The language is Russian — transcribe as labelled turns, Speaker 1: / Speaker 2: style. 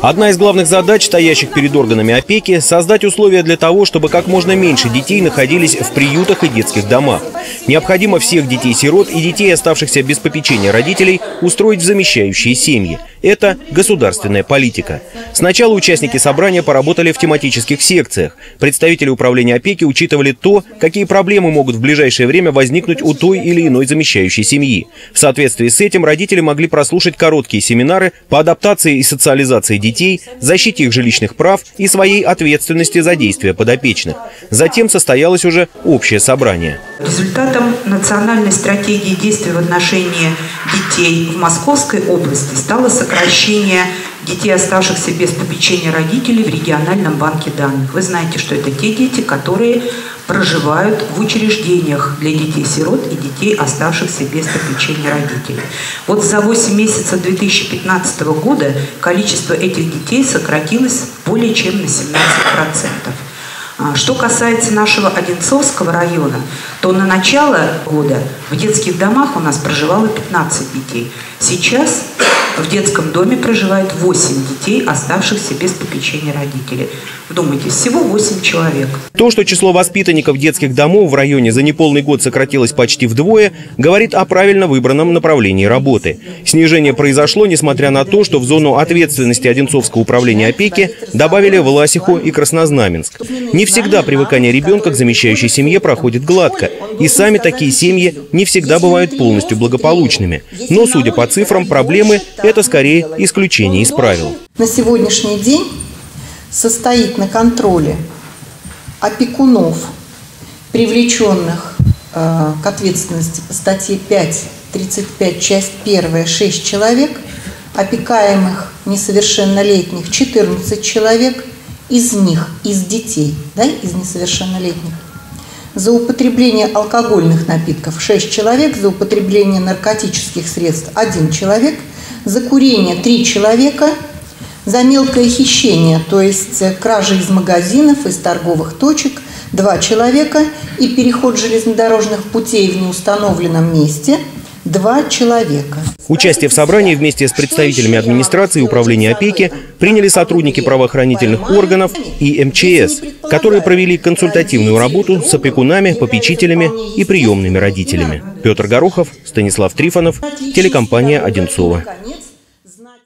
Speaker 1: Одна из главных задач, стоящих перед органами опеки, создать условия для того, чтобы как можно меньше детей находились в приютах и детских домах. Необходимо всех детей-сирот и детей, оставшихся без попечения родителей, устроить в замещающие семьи. Это государственная политика. Сначала участники собрания поработали в тематических секциях. Представители управления опеки учитывали то, какие проблемы могут в ближайшее время возникнуть у той или иной замещающей семьи. В соответствии с этим родители могли прослушать короткие семинары по адаптации и социализации детей, защите их жилищных прав и своей ответственности за действия подопечных. Затем состоялось уже общее собрание.
Speaker 2: Результатом национальной стратегии действий в отношении детей в Московской области стало сокращение детей, оставшихся без попечения родителей в региональном банке данных. Вы знаете, что это те дети, которые проживают в учреждениях для детей-сирот и детей, оставшихся без попечения родителей. Вот за 8 месяцев 2015 года количество этих детей сократилось более чем на 17%. А, что касается нашего Одинцовского района, то на начало года в детских домах у нас проживало 15 детей. Сейчас в детском доме проживает 8 детей, оставшихся без попечения родителей. Вдумайтесь, всего 8 человек.
Speaker 1: То, что число воспитанников детских домов в районе за неполный год сократилось почти вдвое, говорит о правильно выбранном направлении работы. Снижение произошло, несмотря на то, что в зону ответственности Одинцовского управления опеки добавили Власиху и Краснознаменск. Не всегда привыкание ребенка к замещающей семье проходит гладко, и сами такие семьи не всегда бывают полностью благополучными. Но, судя по цифрам, проблемы это скорее исключение из правил.
Speaker 3: На сегодняшний день состоит на контроле опекунов, привлеченных э, к ответственности по статье 5, 35, часть 1, 6 человек, опекаемых несовершеннолетних 14 человек, из них, из детей, да, из несовершеннолетних, за употребление алкогольных напитков 6 человек, за употребление наркотических средств 1 человек – за курение три человека, за мелкое хищение, то есть э, кражи из магазинов, из торговых точек, два человека и переход железнодорожных путей в неустановленном месте – два человека.
Speaker 1: Участие в собрании вместе с представителями администрации и управления опеки приняли сотрудники правоохранительных органов и МЧС, которые провели консультативную работу с опекунами, попечителями и приемными родителями. Петр Горохов, Станислав Трифонов, телекомпания «Одинцова».